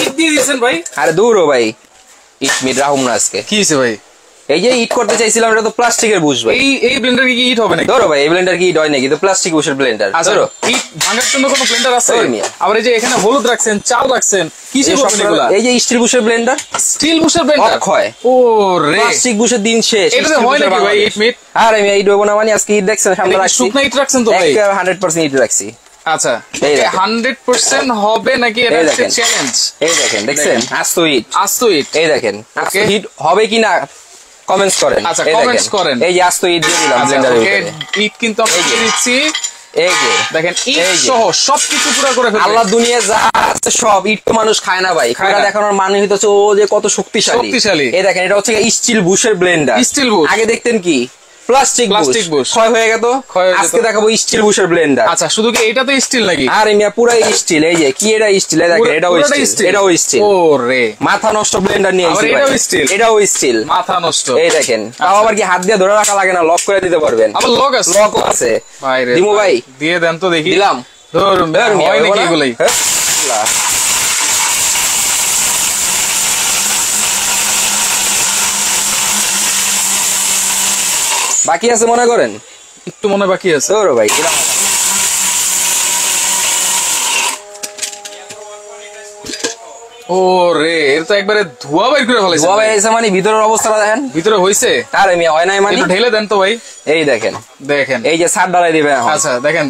ইট দিয়ে দিয়েছেন ভাই? আরে দূর ভাই। ইট মিট রাহুম না আজকে। কি হয়েছে ভাই? এই যে ইট করতে চাইছিলাম এটা তো প্লাস্টিকের বুশ ভাই। এই এই ব্লেন্ডার কি ইট হবে নাকি? ধরো ভাই এই ব্লেন্ডার কি ইট হয় নাকি? তো প্লাস্টিক বুশের ব্লেন্ডার আচ্ছা ধরো। ইট ভাঙার জন্য কোনো ব্লেন্ডার আছে? আবার এই যে এখানে হলুদ রাখছেন চাল রাখছেন কিসে এই করবেন এই যে স্টিল বুশের ব্লেন্ডার স্টিল বুশের ব্লেন্ডার অক্ষয়। ও রে। প্লাস্টিক বুশের দিন শেষ steel হয় নাকি ভাই ইট মিট? আরে আমি ইট হব না মানে আজকে ইট দেখছেন সামনে এটা রাখছি। শুকনা ইট রাখছেন তো ভাই? হান্ড্রেড পার্সেন্ট ইট রাখছি। আচ্ছা হান্ড্রেড পার্সেন্ট হবে নাকি এটা এই হচ্ছে দেখেন। চ্যালেঞ্জ এই দেখেন দেখছেন? আস্ত ইট আস্ত ইট এই দেখেন হিট হবে কি না কমেন্টস করেন। আচ্ছা, এই করেন। এই যে আস্ত ইট দিয়ে দিলাম আচ্ছা ব্লেন্ডারের ভিতরে। ইট কিন্তু আমি দিয়ে দিচ্ছি। এই যে। দেখেন ইট এই সহ সবকিছু পুরো করে আল্লাহ দুনিয়া যা আছে সব ইট তো মানুষ খায় না ভাই। খায় দেখানোর মানে হচ্ছে ও যে কত শক্তিশালী। শক্তিশালী। এই দেখেন এটা হচ্ছে স্টিল বুশের ব্লেন্ডার স্টিল bush। আগে দেখতেন কি? Plastic Plastic bush. ক্ষয় হয়ে গেত আজকে দেখাবো স্টিল বুশের ব্লেন্ডার আচ্ছা শুধু কি এটাতে স্টিল নাকি? আর মিয়া পুরাই স্টিল এই যে কি এটা স্টিল দেখেন এটাও স্টিল এটাও স্টিল ও রে মাথা নষ্ট ব্লেন্ডার নিয়ে আইছি এটাও steel? এটাও স্টিল মাথা নষ্ট। এই দেখেন তাও আবার কি হাত দিয়ে ধরে রাখা লাগে না? লক করে দিতে পারবেন। আবার লক আছে? লক আছে। ভাই রে দিমু ভাই। দিয়ে দেন তো দেখি। দিলাম। ধর ধর হয় নাকি এগুলাই? বাকি আছে মনে করেন? একটু মনে বাকি আছে। তোর ভাই। ও রে এর তো একবারে ধোয়া বাইর করে ফেলাইছে ধোয়া ভাই। এসে মানে ভিতরের অবস্থাটা দেখেন। ভিতরে হইছে? আরে মিয়া হয় নাই মানে? একটু ঢেলে দেন তো ভাই। এই দেখেন। দেখেন। এই যে ছাদ ঢালাই দিবেন আচ্ছা দেখেন।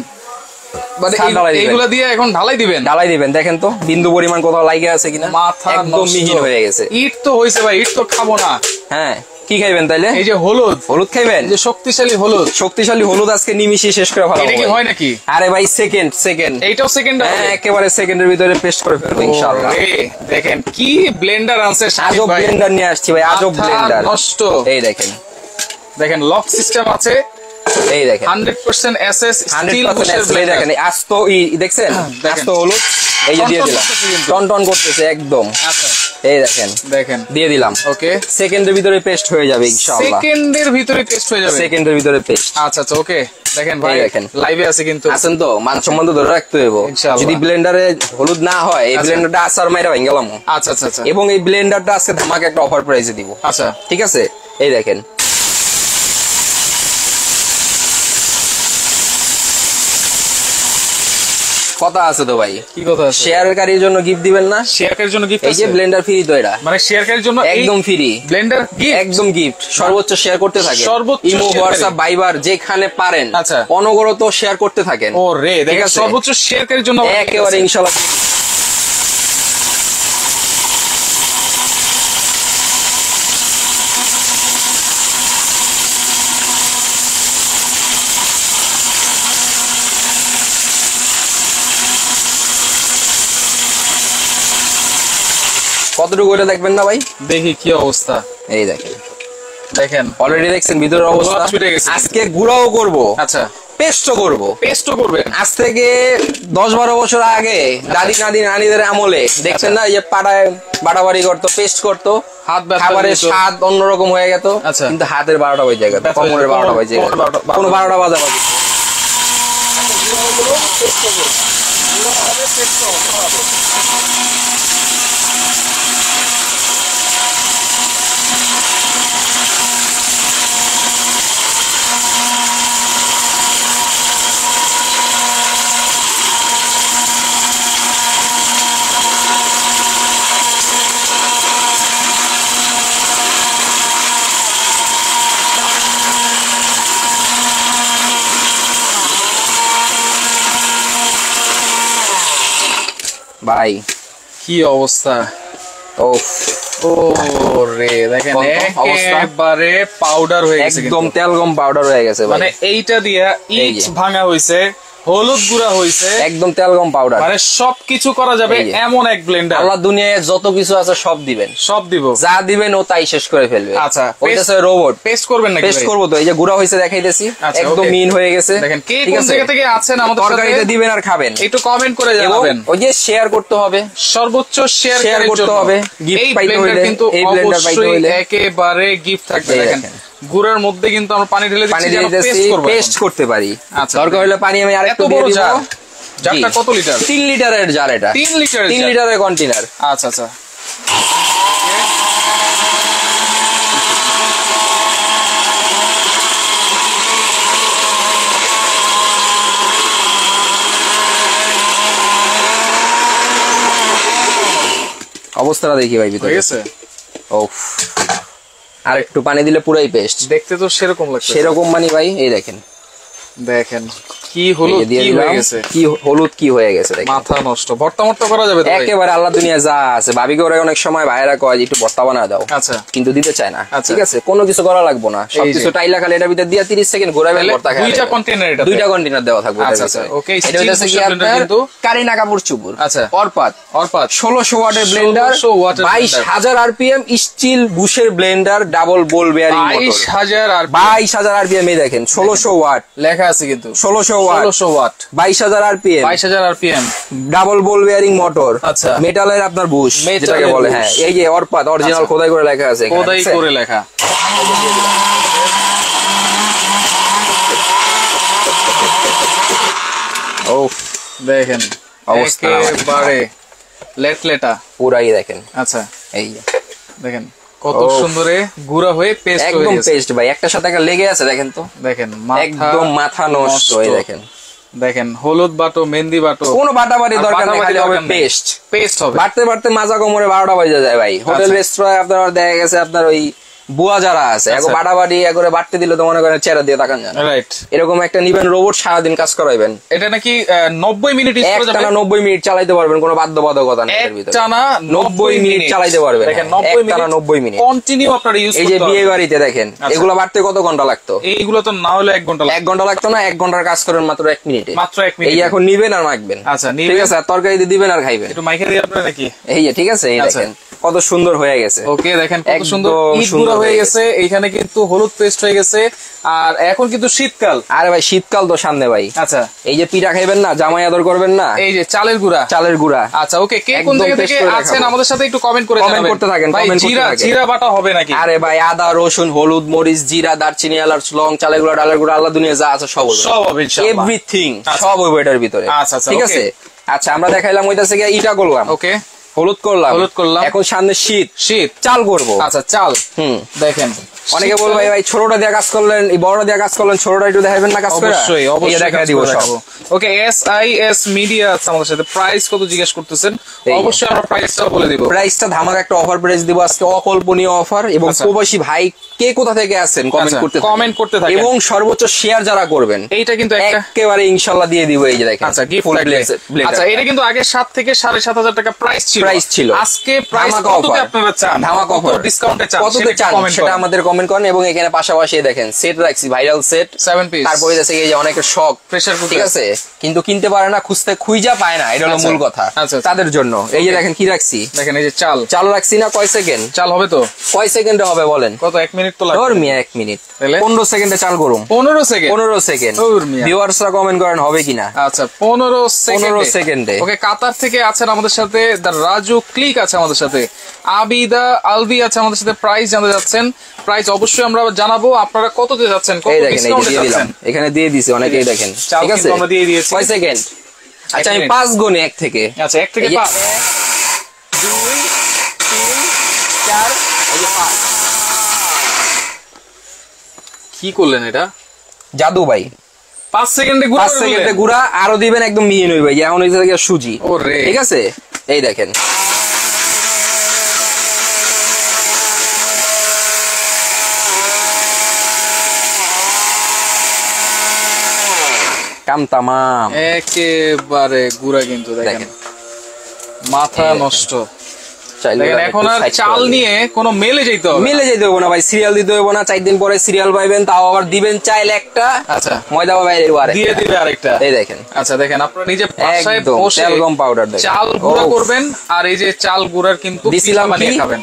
ঢালাই দিবেন। এইগুলা দিয়ে এখন ঢালাই দিবেন? ডালাই দিবেন দেখেন তো। বিন্দু পরিমাণ কোথাও লাগে আছে কিনা। মাথা একদম মিহিন হয়ে গেছে। ইট তো হইছে ভাই ইট তো খাব না। হ্যাঁ। কি খাইবেন তাইলে? এই যে হলুদ। হলুদ খাইবেন? যে শক্তিশালী হলুদ। শক্তিশালী হলুদ আজকে নিমিশে শেষ করে ভালো এটা কি হয় নাকি? আরে ভাই সেকেন্ড সেকেন্ড এইটাও সেকেন্ড হ্যাঁ একেবারে সেকেন্ডের ভিতরে পেস্ট করে ফেলব ইনশাআল্লাহ। দেখেন কি ব্লেন্ডার শাহিদ আজব ব্লেন্ডার নিয়ে আসছি ভাই আজব ব্লেন্ডার নষ্ট। এই দেখেন। দেখেন লক সিস্টেম আছে। এই দেখেন। Hundred percent SS hundred steel percent দেখেন আস্ত ই দেখছেন? দেখেন। আস্ত হলুদ এই যে দিয়ে দিলাম। টন টন করতেছে একদম। আচ্ছা। এই দেখেন। দেখেন। দিয়ে দিলাম। ওকে সেকেন্ডের ভিতরে পেস্ট হয়ে যাবে ইনশাআল্লাহ। সেকেন্ডের ভিতরে পেস্ট হয়ে যাবে? সেকেন্ডের ভিতরে পেস্ট আচ্ছা আচ্ছা ওকে দেখেন ভাই দেখেন। লাইভে আছে কিন্তু। আছেন তো? মান সম্বন্ধ ধরে রাখতে হইব। যদি ব্লেন্ডারে হলুদ না হয় এই আচ্ছা। ব্লেন্ডারটা আসার মাইরা ভেঙে গেলাম আচ্ছা আচ্ছা আচ্ছা। এবং এই ব্লেন্ডারটা আজকে ধামাকে একটা অফার প্রাইসে দিব। আচ্ছা। ঠিক আছে? এই দেখেন। কথা আছে তো ভাই। কি কথা আছে? শেয়ারকারীর জন্য গিফট দিবেন না? শেয়ারের জন্য গিফট এই যে ব্লেন্ডার ফ্রি তো এটা। মানে শেয়ারের জন্য একদম ফ্রি ব্লেন্ডার গিফট একদম গিফট সর্বোচ্চ শেয়ার করতে থাকে। সর্বোচ্চ ইমো। হোয়াটসঅ্যাপ বাইবার যেখানে পারেন আচ্ছা। অনবরত শেয়ার করতে থাকেন। ও রে দেখেন আছে? সর্বোচ্চ শেয়ারের জন্য একেবারে ইনশাল্লাহ কতটুকু এটা দেখবেন না ভাই? দেখি কি অবস্থা। এই দেখেন। দেখেন। অলরেডি দেখছেন ভিতরের অবস্থা। আজকে গুড়াও করব। আচ্ছা। পেস্টও করব। পেস্টও করবেন। আজ থেকে দশ বারো বছর আগে দাদি নাদি নানিদের আমলে দেখছেন না? এই যে পাড়ায় বাড়াবাড়ি করতো পেস্ট করতো। হাত খাবারের। স্বাদ অন্যরকম হয়ে গেত। আচ্ছা। কিন্তু হাতের বারোটা বেজে গেত। কোমরের বারোটা বেজে গেত। বারোটা- কোনো বারোটা বাজা বাজি। ভাই কি অবস্থা? ও রে দেখেন? একেবারে পাউডার হয়ে গেছে একদম তেল তেলগম পাউডার হয়ে গেছে মানে এইটা দিয়া ইট ভাঙা হইছে। হলুদ গুঁড়া হইছে। একদম তেলগম পাউডার মানে সবকিছু করা যাবে এমন এক ব্লেন্ডার আল্লাহ দুনিয়ায় যত কিছু আছে সব দিবেন। সব দিব। যা দিবেন ও তাই শেষ করে ফেলবে। আচ্ছা, ওইটা রোবট পেস্ট করবেন নাকি পেস্ট? করব তো এই যে গুড়া হয়েছে দেখাইতেছি আচ্ছা, একদম। মিন হয়ে গেছে। দেখেন কে ঠিক কোন আছে? জায়গা থেকে আছেন আমাদের তরকারিতে দিবেন আর খাবেন। একটু কমেন্ট করে জানাবেন। ওই যে শেয়ার করতে হবে। সর্বোচ্চ শেয়ার করতে হবে, এই পাইতে হইলে, কিন্তু এই blender পাইতে হইলে। একেবারে গিফট থাকবে দেখেন। গুড়ের মধ্যে কিন্তু আমরা পানি ঢেলে পানি দিচ্ছি পেস্ট করতে পারি। আচ্ছা। দরকার হলে পানি আমি আরেকটু দিয়ে দিব। জারটা কত লিটার? তিন লিটারের জার এটা। তিন লিটারের তিন জার। লিটারের কন্টেনার আচ্ছা আচ্ছা। অবস্থাটা দেখি ভাই ভিতরে। হয়ে গেছে? ও আর একটু পানি দিলে পুরাই পেস্ট দেখতে তো সেরকম লাগছে সেরকম মানে ভাই এই দেখেন। দেখেন। কি হলো এই যে দিয়ে কি হয়ে গেছে? কি হলুদ কি হয়ে গেছে মাথা নষ্ট ভর্তা মর্তা করা যাবে একেবারে আল্লাহ দুনিয়া যা আছে। ভাবিকে ওরা অনেক সময় ভাইয়েরা কয় একটু ভর্তা বানা দাও। আচ্ছা। কিন্তু দিতে চায় না। আচ্ছা। ঠিক আছে কোনো কিছু করা লাগবো না। সবকিছু টাইলা খালি ভিতরে দিয়ে তিরিশ সেকেন্ড ভর্তা দুইটা কন্টেনার এটা দুইটা কন্টেনার দেওয়া থাকবে আচ্ছা, আচ্ছা, okay, এটা হচ্ছে কি আপনার কিন্তু- কারিনা কাপুর চুপুর আচ্ছা। অরপাত অর্পাত ষোলোশো ওয়াটের ব্লেন্ডার 1600 watt এর বাইশ হাজার আরপিএম স্টিল বুশের ব্লেন্ডার ডাবল বোল বেয়ারিং বাইশ হাজার আর বাইশ হাজার আরপিএম এই দেখেন ষোলোশো ওয়াট। লেখা আছে কিন্তু। ষোলোশো ওয়াট ষোলোশো ওয়াট বাইশ হাজার আরপিএম বাইশ হাজার ডাবল বোল বেয়ারিং মোটর আচ্ছা। মেটালের আপনার বুশ যেটাকে বলে হ্যাঁ এই যে অরপাত অরিজিনাল আচ্ছা। খোদাই করে লেখা আছে খোদাই করে লেখা। ও দেখেন অবস্থা। একেবারে লেট লেটা পুরাই দেখেন। আচ্ছা। এই দেখেন। কত সুন্দরে গুঁড়া হয়ে পেস্ট হয়ে একদম পেস্ট ভাই একটা সাথে একটা লেগে আছে দেখেন তো। দেখেন একদম মাথা নষ্ট হয়ে দেখেন। দেখেন হলুদ বাটো মেহেন্দি বাটো কোনো বাটাবাড়ি দরকার নেই খালি হবে পেস্ট পেস্ট হবে। বাড়তে বাড়তে মাজা কোমরে বারোটা বাজে যায় ভাই। হোটেল আচ্ছা। রেস্টুরেন্ট আপনার দেখা গেছে আপনার ওই বুয়া যারা আছে এখন আচ্ছা। বাটাবাড়ি একবারে বাড়তে দিলে তো মনে করেন চেরা দিয়ে তাকান যান রাইট এরকম একটা নিবেন রোবট সারাদিন কাজ করাইবেন। এটা নাকি নব্বই মিনিট ইউজ করা যাবে টানা নব্বই মিনিট চালাইতে পারবেন কোনো বাধ্যবাধকতা নেই এর ভিতরে। টানা নব্বই মিনিট চালাইতে পারবেন। দেখেন নব্বই মিনিট নব্বই মিনিট। কন্টিনিউ আপনারা ইউজ এই যে বিয়ে বাড়িতে দেখেন আচ্ছা। এগুলো বাড়তে কত ঘণ্টা লাগতো? এইগুলো তো না হলে এক ঘণ্টা এক ঘণ্টা লাগতো না এক ঘণ্টার কাজ করেন মাত্র এক মিনিটে। মাত্র এক মিনিট। এই এখন নিবেন আর মাখবেন। আচ্ছা, ঠিক আছে তরকারিতে দিবেন আর খাইবেন। একটু মাইকে দিয়ে আপনারা নাকি? এই যে ঠিক আছে এই আচ্ছা। দেখেন। কত সুন্দর হয়ে গেছে। ওকে দেখেন কত সুন্দর সুন্দর হয়ে গেছে। এইখানে কিন্তু হলুদ পেস্ট হয়ে গেছে। আর এখন কিন্তু শীতকাল। আরে ভাই শীতকাল তো সামনে ভাই। আচ্ছা। এই যে পিঠা খাইবেন না জামাই আদর করবেন না এই যে চালের গুঁড়া। চালের গুঁড়া। আচ্ছা ওকে কে কোন জায়গা থেকে আছেন? আমাদের সাথে একটু কমেন্ট করে জানাবেন। করতে থাকেন, ভাই জিরা জিরা বাটা হবে নাকি? আরে ভাই আদা রসুন হলুদ মরিচ জিরা দারচিনি এলাচ লং চালের গুঁড়া ডালের গুঁড়া আল্লাহ দুনিয়া যা আছে সব সব হবে ইনশাআল্লাহ। এভরিথিং আচ্ছা। সব হবে এটার ভিতরে। আচ্ছা, আচ্ছা, ঠিক আছে? আচ্ছা আমরা দেখাইলাম ওইটা গিয়ে ইটা করলাম ওকে। হলুদ করলাম। হলুদ করলাম। এখন সামনে শীত। শীত। চাল করব। আচ্ছা চাল। হুম। দেখেন। অনেকে বলবে ভাই ছোটটা দিয়ে কাজ করলেন এই বড়টা দিয়ে কাজ করলেন ছোটটা একটু দেখাবেন না কাজ করে? অবশ্যই অবশ্যই দেখা দিব সব। Okay S I S media আছে আমাদের সাথে। প্রাইস কত জিজ্ঞেস করতেছেন? অবশ্যই আমরা প্রাইসটা বলে দিব। প্রাইসটা ধামাকা একটা অফার প্রাইস দিব আজকে অকল্পনীয় অফার এবং আচ্ছা। প্রবাসী ভাই কে কোথা থেকে আছেন কমেন্ট আচ্ছা, করতে comment করতে থাকেন। এবং সর্বোচ্চ শেয়ার যারা করবেন এইটা কিন্তু একেবারে ইনশাল্লাহ দিয়ে দিব এই যে দেখেন। আচ্ছা গিফট blade- blade আচ্ছা এটা কিন্তু আগে সাত থেকে সাড়ে সাত হাজার টাকা প্রাইস ছিল। প্রাইস ছিল। আজকে প্রাইস কততে আপনারা চান? ধামাকা অফার ডিসকাউন্টে চান? কততে চান? সেটা আমাদের কমেন্ট করেন এবং এখানে পাশাপাশি দেখেন সেট রাখছি ভাইরাল সেট সেভেন পিস তারপরে যাচ্ছে এই যে অনেকের শখ। Pressure cooker। ঠিক আছে? কিন্তু কিনতে পারে না খুঁজতে খুঁজা পায় না এটা হলো আচ্ছা। মূল কথা। আচ্ছা, আচ্ছা। তাদের জন্য। এই যে দেখেন কি রাখছি? দেখেন এই যে চাল। চাল রাখছি না কয় সেকেন্ড চাল হবে তো? কয় সেকেন্ডে হবে বলেন? কত এক মিনিট তো লাগবে। তোর মিয়া এক মিনিট? পনেরো সেকেন্ডে চাল করুম পনেরো সেকেন্ড পনেরো সেকেন্ড। ভিউয়ার্সরা কমেন্ট করেন হবে কিনা? আচ্ছা পনেরো পনেরো সেকেন্ড সেকেন্ডে ওকে কাতার থেকে আছেন আমাদের সাথে রাজু ক্লিক আছে আমাদের সাথে। আবিদা আলবি আছে আমাদের সাথে প্রাইস জানতে যাচ্ছেন। প্রাইস অবশ্যই আমরা জানাব আপনারা কততে যাচ্ছেন কত ডিসকাউন্টে দিয়ে দিলাম। যাচ্ছেন? এখানে দিয়ে দিছি অনেকেই দেখেন। ঠিক আছে? আমরা দিয়ে দিয়েছি। কয় সেকেন্ড? আচ্ছা আমি মিনিট। পাঁচ গুণে এক থেকে। আচ্ছা এক থেকে এই যে পাঁচ। এক, দুই তিন চার এই যে পাঁচ। কি করলেন এটা? জাদু ভাই। পাঁচ সেকেন্ডে ঘুরে পাঁচ সেকেন্ডে গুড়া আরও দিবেন একদম মিহিন হইবে যে এখন গিয়ে সুজি। ঠিক আছে? এই দেখেন। কাম তামাম। একেবারে গুড়া কিন্তু দেখেন। মাথা নষ্ট। এখন আর চাল নিয়ে কোনো মেলে যেতে হবে না। যেতে হব না ভাই সিরিয়াল দিতে হব না চার দিন পরে সিরিয়াল পাইবেন তাও আবার দিবেন চাইলে একটা। আচ্ছা। ময়দা বা বাইরে বারে দিয়ে দিবে আরেকটা। এই দেখেন। আচ্ছা দেখেন আপনারা নিজে বাসায় বসে গম পাউডার দেখেন। চাল গুঁড়া করবেন আর এই যে চাল গুঁড়ার কিন্তু দিছিলাম বানিয়ে কি? খাবেন।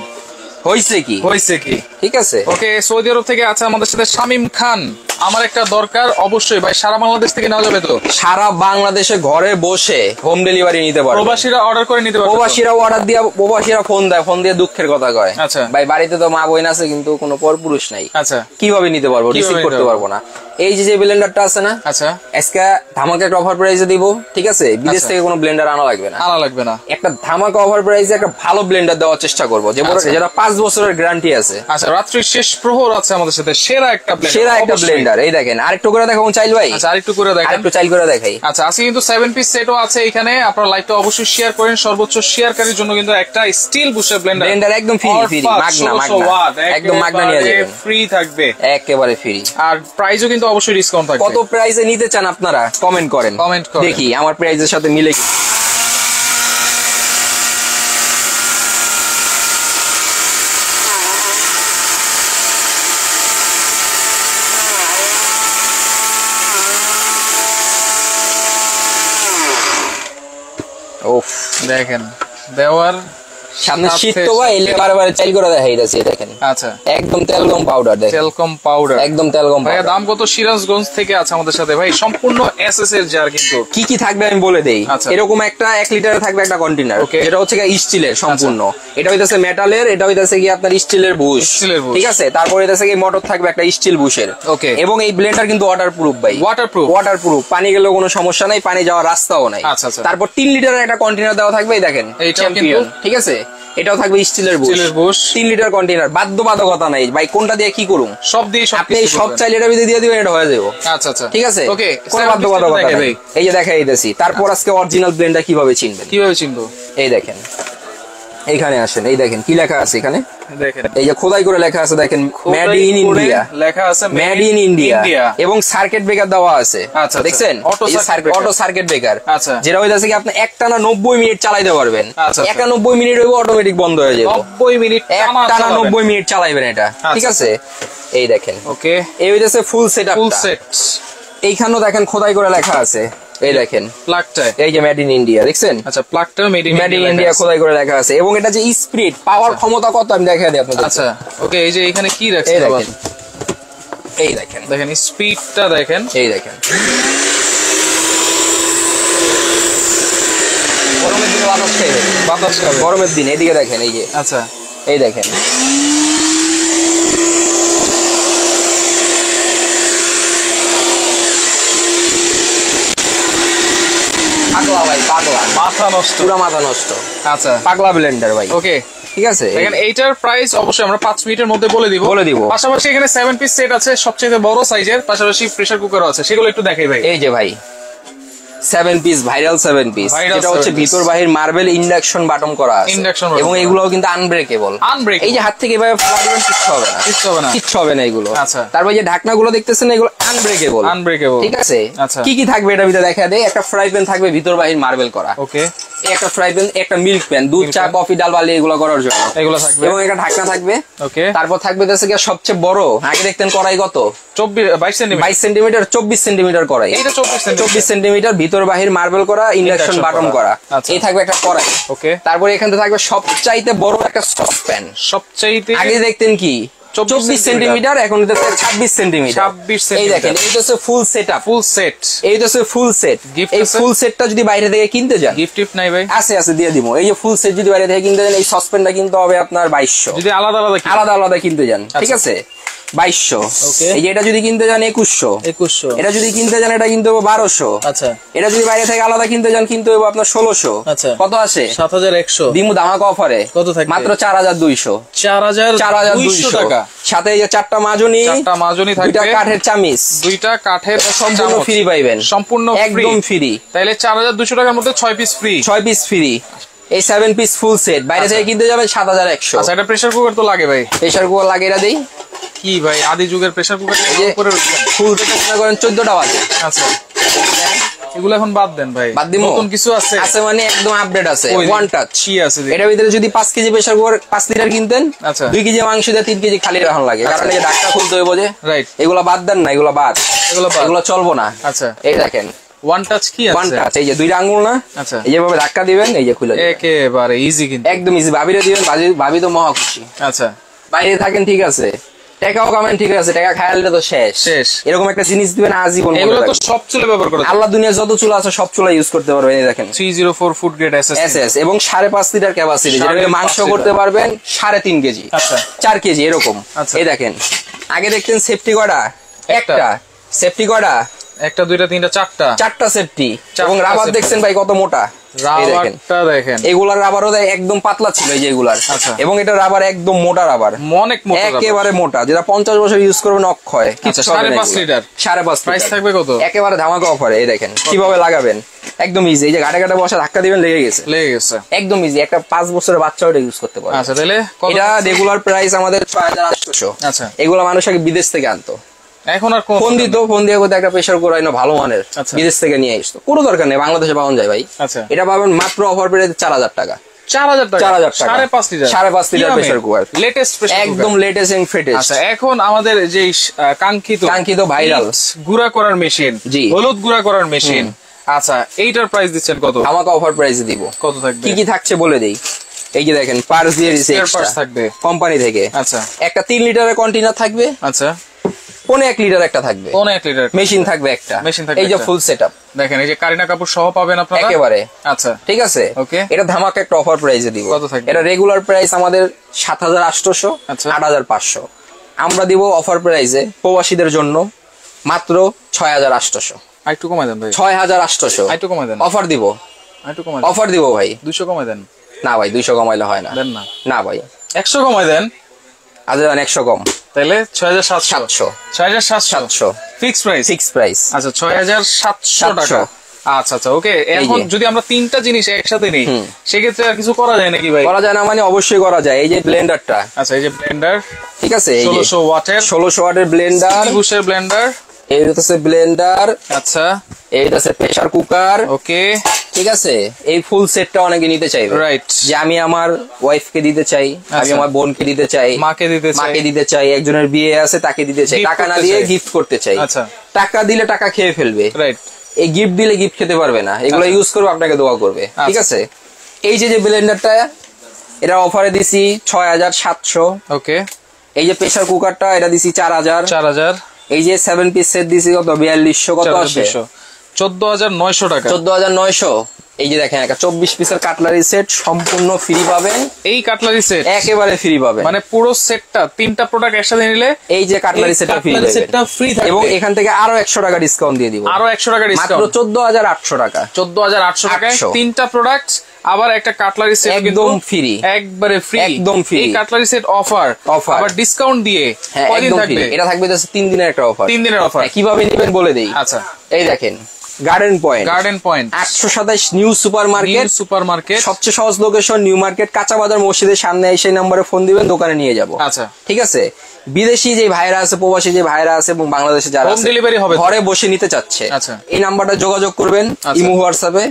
হইছে কি? হয়েছে কি? ঠিক আছে। ওকে সৌদি আরব থেকে আছে আমাদের সাথে শামিম খান। আমার একটা দরকার অবশ্যই ভাই সারা বাংলাদেশ থেকে নেওয়া যাবে তো? সারা বাংলাদেশে ঘরে বসে হোম ডেলিভারি নিতে পারবে। প্রবাসীরা অর্ডার করে নিতে পারবে প্রবাসীরা অর্ডার দিয়া প্রবাসীরা ফোন দেয় ফোন দিয়ে দুঃখের কথা কয়। আচ্ছা। ভাই বাড়িতে তো মা বোন আছে কিন্তু কোনো পর পুরুষ নাই। আচ্ছা। কীভাবে নিতে পারব? রিসিভ করতে পারব? না। এই যে যে ব্লেন্ডারটা আছে না আচ্ছা। আজকে ধামাকা একটা অফার প্রাইসে দিব ঠিক আছে? বিদেশ আচ্ছা। থেকে কোনো ব্লেন্ডার আনা লাগবে না। আনা লাগবে না। একটা ধামাকা অফার প্রাইসে একটা ভালো ব্লেন্ডার দেওয়ার চেষ্টা করব। যে আচ্ছা। যেটা পাঁচ বছরের গ্যারান্টি আছে। আচ্ছা রাত্রির শেষ প্রহর আছে আমাদের সাথে সেরা একটা সেরা একটা অবশ্যই। ব্লেন্ডার এই দেখেন আরেকটু করে দেখাবো চাইল ভাই। আচ্ছা আরেকটু করে দেখেন। আরেকটু চাইল করে দেখাই। আচ্ছা আজকে কিন্তু সেভেন পিস সেটও আছে এখানে আপনারা লাইভটা অবশ্যই শেয়ার করেন। সর্বোচ্চ শেয়ারকারীর জন্য কিন্তু একটা স্টিল বুশের ব্লেন্ডার ব্লেন্ডার একদম ফ্রি ফ্রি মাগনা মাগনা একদম মাগনা নিয়ে যাবেন। ফ্রি থাকবে। একেবারে ফ্রি আর প্রাইসও কিন্তু অবশ্যই ডিসকাউন্ট থাকবে। কত প্রাইসে নিতে চান আপনারা? কমেন্ট করেন। কমেন্ট করেন। দেখি আমার প্রাইসের সাথে মিলে কি ওফ দেখেন দেওয়ার সামনে শীত তো ভাই বারবার চাইল করে দেখাই যাচ্ছে দেখেন। আচ্ছা। একদম তেলগম পাউডার দেখেন। তেলকম পাউডার একদম তেলগম দাম কত সিরাজগঞ্জ থেকে আছে আমাদের সাথে? ভাই সম্পূর্ণ এসএস এর জার কিন্তু। কি কি থাকবে আমি বলে দেই। আচ্ছা। এরকম একটা এক লিটারে থাকবে একটা কন্টেনার এটা হচ্ছে স্টিলের সম্পূর্ণ। এটা হইতেছে মেটালের এটা হইতেছে কি আপনার স্টিলের বুশ। ঠিক আছে? তারপর হইতেছে কি মোটর থাকবে একটা স্টিল বুশের। Okay. এবং এই ব্লেন্ডার কিন্তু ওয়াটার প্রুফ ভাই। Waterproof? ওয়াটার প্রুফ পানি গেলেও কোনো সমস্যা নাই পানি যাওয়ার রাস্তাও নাই। আচ্ছা, আচ্ছা। তারপর তিন লিটারের একটা কন্টেনার দেওয়া থাকবে এই দেখেন ঠিক আছে? এটাও থাকবে স্টিলের বুশ। স্টিলের bush। তিন লিটার কন্টেনার বাধ্যবাধকতা নাই। ভাই কোনটা দিয়ে কি করুম? সব দিয়ে সব আপনি সব চাইলে এটা ভিতরে দিয়ে দিবেন এটা হয়ে যাব আচ্ছা আচ্ছা। ঠিক আছে? ওকে কোনো বাধ্যবাধকতা নাই। এই যে দেখাই দিতেছি। তারপর আজকে অরিজিনাল ব্লেন্ডার কীভাবে চিনবেন কীভাবে চিনবো এই দেখেন। এইখানে আসেন। এই দেখেন কি লেখা আছে এখানে? দেখেন। এই যে খোদাই করে লেখা আছে দেখেন মেড ইন ইন্ডিয়া লেখা আছে মেড ইন ইন্ডিয়া এবং সার্কিট ব্রেকার দেওয়া আছে। আচ্ছা, আচ্ছা। দেখছেন? Auto circuit breaker। Auto circuit breaker আচ্ছা। যেটা হইতাছে কি আপনি একটানা মিনিট চালাইতে পারবেন। মিনিট হইব অটোমেটিক বন্ধ হয়ে যাবে। নব্বই মিনিট একটানা নব্বই মিনিট চালাইবেন এটা। ঠিক। আছে? এই দেখেন। ওকে এই হইতেছে ফুল সেট ফুল সেট এইখানেও দেখেন খোদাই করে লেখা আছে। এই দেখেন। প্লাগটা এই যে মেড ইন ইন্ডিয়া দেখছেন? আচ্ছা প্লাগটা made in made in India খোদাই করে লেখা আছে। এবং এটা যে স্পিড পাওয়ার ক্ষমতা কত আমি দেখাই দিই আপনাদের। আচ্ছা ওকে এই যে এখানে কি রাখছে এই দেখেন। এই দেখেন। দেখেন স্পিডটা দেখেন। এই দেখেন। গরমের দিনে বাতাস খেয়ে যাবে। বাতাস খাবে। গরমের দিন এদিকে দেখেন এই যে। আচ্ছা। এই দেখেন পাগলা ভাই পাগলা মাথা নষ্ট। পুরো মাথা নষ্ট। আচ্ছা। পাগলা ব্লেন্ডার ভাই। ওকে ঠিক আছে? এখানে এইটার প্রাইস অবশ্যই আমরা 5 মিনিটের মধ্যে বলে দিব। বলে দিব। পাশাপাশি এখানে 7 পিস সেট আছে সবচেয়ে বড় সাইজের পাশাপাশি প্রেসার কুকারও আছে। সেগুলো একটু দেখাই ভাই। এই যে ভাই seven piece viral seven piece এটা হচ্ছে ভিতর বাহির মার্বেল ইন্ডাকশন বাটন করা আছে। এবং এগুলোও এগুলো কিন্তু আনব্রেকেবল। এই যে হাত থেকে এভাবে ফেলা দিবেন কিচ্ছু হবে না। কিচ্ছু হবে না। কিচ্ছু হবে না এগুলো। আচ্ছা। তারপর যে ঢাকনাগুলো দেখতেছেন এগুলো আনব্রেকেবল আনব্রেকেবল ঠিক আছে? আচ্ছা। কি কি থাকবে এটা ভিতরে দেখা দেয় একটা ফ্রাই প্যান থাকবে ভিতর বাহির মার্বেল করা। ওকে একটা ফ্রাই প্যান একটা মিল্ক প্যান দুধ চা কফি ডাল বালি এগুলো করার জন্য। এগুলো থাকবে? এবং একটা ঢাকনা থাকবে। ওকে। তারপর থাকবে গিয়ে সবচেয়ে বড় আগে দেখতেন কড়াই কত? চব্বিশ বাইশ সেন্টিমিটার বাইশ সেন্টিমিটার চব্বিশ সেন্টিমিটার কড়াই। এইটা চব্বিশ সেন্টিমিটার ভিতর বাহির মার্বেল করা ইন্ডাকশন বাটন করা। আচ্ছা। এই থাকবে একটা কড়াই। ওকে। তারপরে এখান থেকে থাকবে সবচাইতে বড় একটা সসপ্যান সবচাইতে আগে দেখতেন কি? 24 চব্বিশ সেন্টিমিটার এখন ছাব্বিশ সেন্টিমিটার 26 এই দেখেন সেন্টিমিটার। হচ্ছে ফুল সেট ফুল সেট এই হচ্ছে ফুল সেট Gift এই আছে? ফুল সেটটা যদি বাইরে থেকে কিনতে যান। গিফট টিফট নাই ভাই। আছে আছে দিয়ে দিব। এই যে ফুল সেট যদি বাইরে থেকে কিনতে যান এই সসপ্যানটা কিনতে হবে আপনার বাইশশো। যদি আলাদা আলাদা আলাদা আলাদা কিনতে যান ঠিক আচ্ছা। আছে? বাইশশো। এই যে এটা যদি কিনতে যান একুশশো। একুশশো। এটা যদি কিনতে যান এটা কিনতে হবে বারোশো। আচ্ছা। এটা যদি বাইরে থেকে আলাদা কিনতে যান কিনতে হবে আপনার ষোলোশো। আচ্ছা। কত আসে? সাত হাজার একশো। ধামাকা অফারে। কত থাকবে? মাত্র চার হাজার দুইশো। চার হাজার চার হাজার দুইশো। টাকা। সাথে এই যে চারটা মাজনি চারটা মাজনি দুইটা কাঠের চামিচ। দুইটা কাঠের সম্পূর্ণ ফ্রি পাইবেন। সম্পূর্ণ একদম ফ্রি। তাইলে চার হাজার দুশো টাকার মধ্যে ছয় পিস ফ্রি ছয় পিস ফ্রি এই সেভেন পিস ফুল সেট বাইরে আচ্ছা। থেকে কিনতে যাবেন সাত হাজার একশো। আচ্ছা এটা প্রেসার কুকার তো লাগে ভাই। প্রেশার কুকার লাগিয়ে এটা দেই। কি ভাই আদি যুগের প্রেসার কুকার করে ফুল করেন চোদ্দটা বাজে। আচ্ছা। এগুলো এখন বাদ দেন ভাই। বাদ দিমু। নতুন কিছু আছে? আছে মানে একদম আপডেট আছে ওয়ান টাচ কি আছে। এটার ভিতরে যদি পাঁচ কেজি প্রেশার কুকার পাঁচ লিটার কিনতেন আচ্ছা। দুই কেজি মাংস দিয়ে তিন কেজি খালি রাখা লাগে। কারণ এই খুলতে যে রাইট এগুলা বাদ দেন না এগুলা বাদ। এগুলো বাদ। এগুলো চলবো না। আচ্ছা। এই দেখেন। ওয়ান টাচ কি ওয়ান টাচ এই যে দুইটা আঙ্গুল না? আচ্ছা। এই যেভাবে ধাক্কা দিবেন এই যে খুলে। একেবারে ইজি কিন্তু। একদম ইজি ভাবিরে দিবেন ভাবি ভাবি তো মহা খুশি। আচ্ছা। বাইরে থাকেন ঠিক আছে। টাকাও কামেন ঠিক আছে টাকা খাইলে তো শেষ। শেষ। এরকম একটা জিনিস দিবেন আজীবন এগুলো তো সব চুলে ব্যবহার করা আল্লাহ দুনিয়া যত চুলা আছে সব চুলা ইউজ করতে পারবেন এই দেখেন। Three zero four food grade S S এবং সাড়ে পাঁচ লিটার ক্যাপাসিটি যেটা মাংস করতে পারবেন সাড়ে তিন কেজি। আচ্ছা। চার কেজি এরকম। আচ্ছা। এই দেখেন। আগে দেখতেন সেফটি কটা একটা। সেফটি কটা একটা দুইটা তিনটা চারটা। চারটা সেফটি চারটা এবং রাবার দেখছেন ভাই কত মোটা? দেখেন। রাবারটা দেখেন। এগুলার রাবারও একদম পাতলা ছিল এই যে এগুলার। আচ্ছা। এবং এটা রাবার একদম মোটা রাবার অনেক মোটা একেবারে মোটা। যেটা পঞ্চাশ বছর ইউজ করবেন অক্ষয় কিচ্ছু আচ্ছা, সাড়ে হবে না পাঁচ এগুলো। লিটার। সাড়ে পাঁচ প্রাইস থাকবে কত? একেবারে ধামাকা অফারে এই দেখেন। কীভাবে লাগাবেন? একদম ইজি এই যে ঘাটে ঘাটে বসে ধাক্কা দিবেন লেগে গেছে। লেগে গেছে। একদম ইজি একটা পাঁচ বছরের বাচ্চাও এটা ইউজ করতে পারে। আচ্ছা তাহলে এটা রেগুলার প্রাইস আমাদের ছয় হাজার আটশো আচ্ছা। এগুলো মানুষ আগে বিদেশ থেকে আনতো। এখন আর ফোন দিত ফোন দিয়ে কোথাও একটা প্রেশার করে আইনো ভালো মানের। আচ্ছা। বিদেশ থেকে নিয়ে আসতো। কোনো দরকার নেই বাংলাদেশে পাওয়া যায় ভাই। আচ্ছা। এটা পাবেন মাত্র অফার পেয়ে চার হাজার টাকা। চার হাজার টাকা? চার হাজার টাকা। সাড়ে পাঁচ লিটার? সাড়ে পাঁচ লিটার pressure cooker। লেটেস্ট একদম লেটেস্ট এন্ড ফিটেস্ট আচ্ছা এখন আমাদের যে কাঙ্ক্ষিত কাঙ্ক্ষিত। ইট গুঁড়া করার মেশিন জি। হলুদ গুঁড়া করার মেশিন আচ্ছা এইটার প্রাইস দিচ্ছেন কত? আমাকে অফার প্রাইসে দিব। কত থাকবে? কি কি থাকছে বলে দেই। এই যে দেখেন পার্স দিয়ে দিছে থাকবে। কোম্পানি থেকে। আচ্ছা। একটা তিন লিটারের কন্টেনার থাকবে। আচ্ছা। পনে এক লিটার একটা থাকবে। কোন এক লিটার মেশিন থাকবে। একটা। Machine থাকবে এই যে ফুল সেট দেখেন এই যে কারিনা কাপুর সহ পাবেন আপনারা? একেবারে। আচ্ছা। ঠিক আছে? Okay. এটা ধামাকা একটা অফার প্রাইসে দিব। কত থাকবে? এটা রেগুলার প্রাইস আমাদের সাত হাজার আটশোশো আচ্ছা। আট হাজার পাঁচশো। আমরা দিব অফার প্রাইসে প্রবাসীদের জন্য মাত্র ছয় হাজার আটশোশো আরেকটু কমাই দেন ভাই। ছয় হাজার আটশোশো আরেকটু কমাই দেন। অফার দিব। আরেকটু কমাই অফার দিব ভাই। দুশো কমাই দেন। না ভাই দুইশো কমাইলে হয় না। দেন না। না ভাই। একশো কমাই দেন। আজ একশো কম। তাহলে ছয় হাজার সাতশো। ছয় হাজার সাতশো। সাতশো। ফিক্স প্রাইস ফিক্স প্রাইস আচ্ছা ছয় হাজার সাতশো। টাকা। আচ্ছা আচ্ছা ওকে এখন যদি আমরা তিনটা জিনিস একসাথে নিই সেক্ষেত্রে আর কিছু করা যায় নাকি ভাই? করা যায় না মানে অবশ্যই করা যায়। এই যে ব্লেন্ডারটা। আচ্ছা এই যে ব্লেন্ডার। ঠিক আছে এই ষোলোশো ওয়াটের। ষোলোশো ওয়াটের ব্লেন্ডার। বুশের ব্লেন্ডার। এই হচ্ছে ব্লেন্ডার। আচ্ছা। এই হচ্ছে প্রেসার কুকার ওকে ঠিক আছে? এই ফুল সেটটা অনেকে নিতে চাইবে। রাইট যে আমি আমার ওয়াইফকে দিতে চাই আমি আচ্ছা। আমার বোনকে দিতে চাই মাকে দিতে চাই। মাকে দিতে চাই একজনের বিয়ে আছে তাকে দিতে চাই টাকা না দিয়ে গিফট করতে চাই। আচ্ছা। টাকা দিলে টাকা খেয়ে ফেলবে। রাইট এই গিফট দিলে গিফট খেতে পারবে না। এগুলো ইউজ করবে আপনাকে দোয়া করবে। ঠিক আচ্ছা। আছে? এই যে যে ব্লেন্ডারটা এটা অফারে দিছি ছয় হাজার সাতশো। ওকে এই যে প্রেসার কুকারটা এটা দিছি চার হাজার। চার হাজার। এই যে সেভেন পিস সেট দিছি কত? বিয়াল্লিশশো কত চার হাজার আসে দুশো চোদ্দ হাজার নয়শো টাকা। চোদ্দ হাজার নয়শো। এই যে দেখেন একটা চব্বিশ পিসের কাটলারি সেট সম্পূর্ণ ফ্রি পাবেন। এই কাটলারি সেট? একেবারে ফ্রি পাবেন। মানে পুরো সেটটা তিনটা প্রোডাক্ট একসাথে নিলে এই যে কাটলারি সেটটা ফ্রি থাকবে। এবং এখান থেকে আরও একশো টাকা ডিসকাউন্ট দিয়ে দিব। আরও একশো টাকা মাত্র ডিসকাউন্ট চোদ্দ হাজার আটশো টাকা। চোদ্দ হাজার আটশো টাকায় তিনটা প্রোডাক্ট আবার একটা কাটলারি সেট একদম free। একবারে ফ্রি একদম। এই কাটলারি সেট অফার Offer। আবার ডিসকাউন্ট দিয়ে হ্যাঁ কয়দিন একদম থাকবে? এটা থাকবে তিন দিনের একটা অফার তিন দিনের অফার কীভাবে নেবেন বলে দেই। আচ্ছা। এই দেখেন গার্ডেন পয়েন্ট গার্ডেন পয়েন্ট একশো সাতাইশ new super market super market সবচেয়ে সহজ লোকেশন নিউ মার্কেট কাঁচা বাজার মসজিদের সামনে এসে নাম্বারে ফোন দিবেন দোকানে নিয়ে যাব। আচ্ছা। ঠিক আছে? বিদেশি যে ভাইরা আছে প্রবাসী যে ভাইরা আছে এবং বাংলাদেশে যারা ডেলিভারি হবে ঘরে বসে নিতে চাচ্ছে। আচ্ছা। এই নাম্বারটা যোগাযোগ করবেন আচ্ছা। ইমো হোয়াটসঅ্যাপে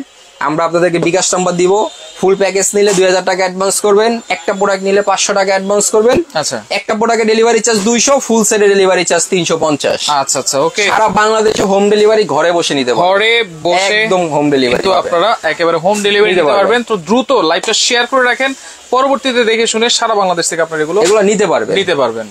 আমরা আপনাদেরকে বিকাশ নাম্বার দিব। ফুল প্যাকেজ নিলে দুই হাজার টাকা অ্যাডভান্স করবেন একটা প্রোডাক্ট নিলে পাঁচশো টাকা অ্যাডভান্স করবেন। আচ্ছা। একটা প্রোডাক্টে ডেলিভারি চার্জ দুইশো ফুল সেটে ডেলিভারি চার্জ তিনশো পঞ্চাশ। আচ্ছা আচ্ছা ওকে সারা বাংলাদেশে হোম ডেলিভারি ঘরে বসে নিতে ঘরে বসে একদম হোম ডেলিভারি। আপনারা একেবারে হোম ডেলিভারি নিতে। পারবেন। তো দ্রুত লাইভটা শেয়ার করে রাখেন। পরবর্তীতে দেখে শুনে সারা বাংলাদেশ থেকে আপনারা এগুলো এগুলো নিতে পারবেন। নিতে পারবেন।